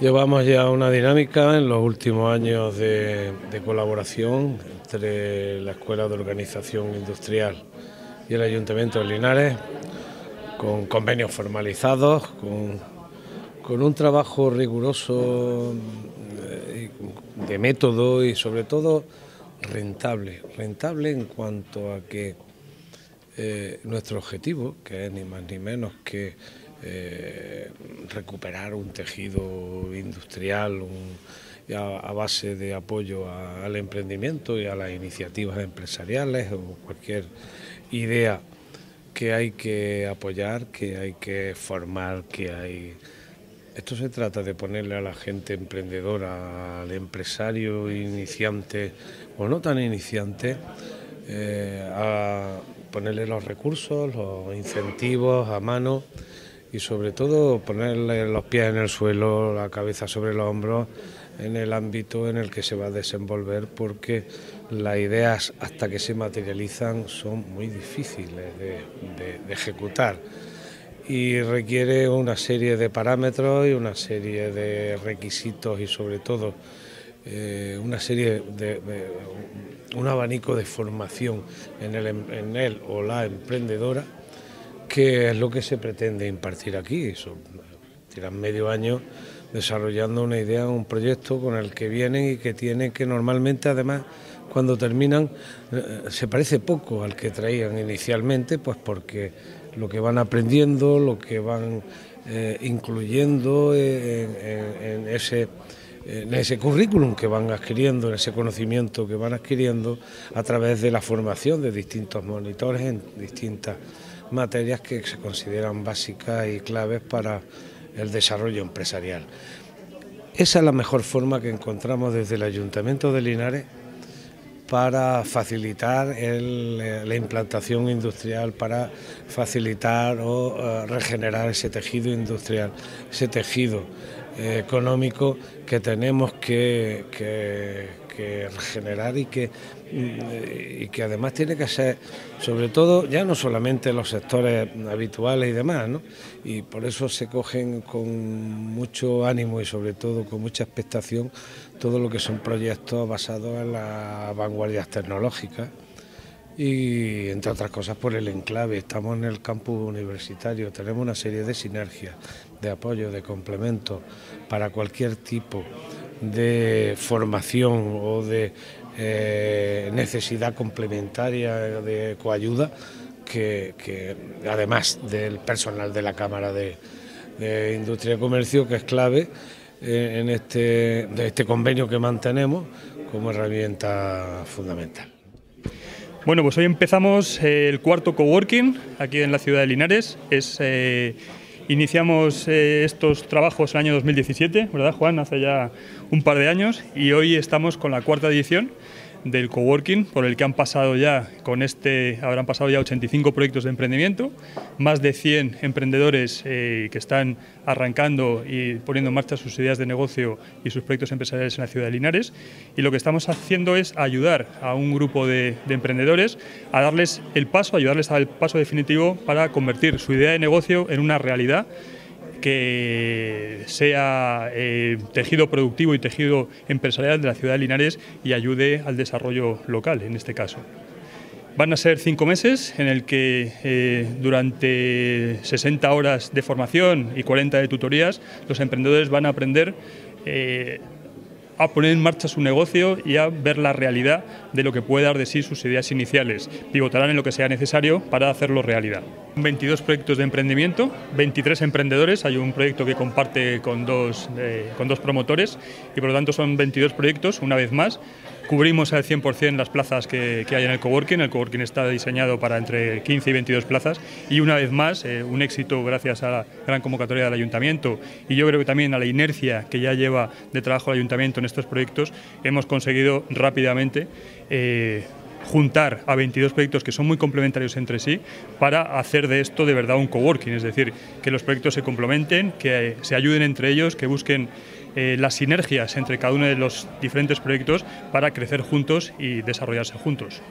Llevamos ya una dinámica en los últimos años de, colaboración entre la Escuela de Organización Industrial y el Ayuntamiento de Linares, con convenios formalizados, con, un trabajo riguroso eh, de método y sobre todo rentable, rentable en cuanto a que eh, nuestro objetivo, que es ni más ni menos que eh, recuperar un tejido industrial a, base de apoyo al emprendimiento y a las iniciativas empresariales o cualquier idea que hay que apoyar, que hay que formar, que hay... Esto se trata de ponerle a la gente emprendedora, al empresario iniciante o no tan iniciante, eh, a ponerle los recursos, los incentivos a mano y sobre todo ponerle los pies en el suelo, la cabeza sobre los hombros en el ámbito en el que se va a desenvolver porque las ideas hasta que se materializan son muy difíciles de, ejecutar. Y requiere una serie de parámetros y una serie de requisitos y sobre todo eh, una serie de, un abanico de formación en, el, en él o la emprendedora que es lo que se pretende impartir aquí. Son, tiran medio año desarrollando una idea, un proyecto con el que vienen y que tienen que normalmente además cuando terminan eh, se parece poco al que traían inicialmente, pues porque lo que van aprendiendo, lo que van eh, incluyendo en, ese en ese currículum que van adquiriendo, en ese conocimiento que van adquiriendo a través de la formación de distintos monitores en distintas materias que se consideran básicas y claves para el desarrollo empresarial. Esa es la mejor forma que encontramos desde el Ayuntamiento de Linares para facilitar eh, la implantación industrial, para facilitar o eh, regenerar ese tejido industrial, ese tejido eh, económico que tenemos que, regenerar y que, mm, y que además tiene que ser, sobre todo, ya no solamente los sectores habituales y demás, ¿no? y por eso se cogen con mucho ánimo y sobre todo con mucha expectación todo lo que son proyectos basados en las vanguardias tecnológicas y entre otras cosas por el enclave. Estamos en el campus universitario, tenemos una serie de sinergias, de apoyo, de complementos para cualquier tipo de formación o de eh, necesidad complementaria de coayuda que, además del personal de la Cámara de, Industria y Comercio, que es clave eh, en este, de este convenio que mantenemos como herramienta fundamental. Bueno, pues hoy empezamos el cuarto coworking aquí en la ciudad de Linares. Es, eh, iniciamos eh, estos trabajos en el año 2017, ¿verdad Juan? Hace ya un par de años y hoy estamos con la cuarta edición del coworking, por el que han pasado ya, con este, habrán pasado ya 85 proyectos de emprendimiento, más de 100 emprendedores eh, que están arrancando y poniendo en marcha sus ideas de negocio y sus proyectos empresariales en la ciudad de Linares. Y lo que estamos haciendo es ayudar a un grupo de, de emprendedores a darles el paso, ayudarles al paso definitivo para convertir su idea de negocio en una realidad que sea eh, tejido productivo y tejido empresarial de la ciudad de Linares y ayude al desarrollo local, en este caso. Van a ser cinco meses en el que eh, durante 60 horas de formación y 40 de tutorías los emprendedores van a aprender eh, a poner en marcha su negocio y a ver la realidad de lo que puede dar de sí sus ideas iniciales. Pivotarán en lo que sea necesario para hacerlo realidad. 22 proyectos de emprendimiento, 23 emprendedores, hay un proyecto que comparte con dos, eh, con dos promotores y por lo tanto son 22 proyectos, una vez más. Cubrimos al 100% las plazas que, hay en el coworking. El coworking está diseñado para entre 15 y 22 plazas y una vez más eh, un éxito gracias a la gran convocatoria del ayuntamiento y yo creo que también a la inercia que ya lleva de trabajo el ayuntamiento en estos proyectos hemos conseguido rápidamente eh, juntar a 22 proyectos que son muy complementarios entre sí para hacer de esto de verdad un coworking, es decir, que los proyectos se complementen, que se ayuden entre ellos, que busquen eh, las sinergias entre cada uno de los diferentes proyectos para crecer juntos y desarrollarse juntos.